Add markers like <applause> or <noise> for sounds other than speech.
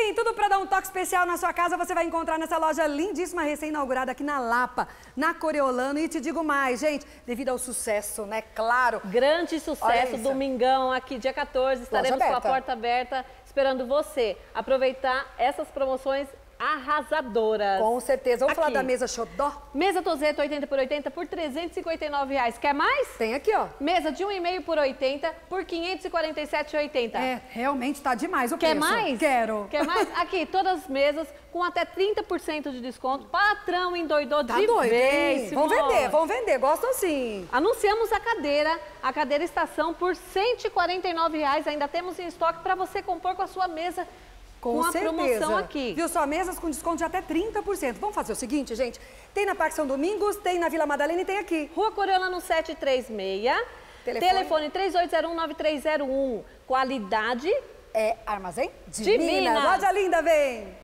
Sim, tudo para dar um toque especial na sua casa você vai encontrar nessa loja lindíssima, recém-inaugurada aqui na Lapa, na Coreolano. E te digo mais, gente, devido ao sucesso, né? Claro. Grande sucesso, domingão aqui, dia 14, estaremos com a porta aberta esperando você aproveitar essas promoções arrasadoras. Com certeza. Vamos Aqui. falar da mesa xodó? Mesa Tozeto 80 por 80 por 359 reais. Quer mais? Tem aqui, ó. Mesa de 1,5 por 80 por 547,80. É, realmente tá demais o Quer preço. mais? Quero. Quer mais? <laughs> Aqui, todas as mesas com até 30% de desconto. Patrão endoidou tá de doido, vez. Vão vender, vão vender. Gosto assim. Anunciamos a cadeira, a cadeira estação por 149 reais. Ainda temos em estoque para você compor com a sua mesa com, com a certeza. promoção aqui. Viu só, mesas com desconto de até 30%. Vamos fazer o seguinte, gente. Tem na Parque São Domingos, tem na Vila Madalena e tem aqui. Rua no 736. Telefone, Telefone 3801-9301. Qualidade é Armazém de, de Minas. Minas. Loja linda, vem!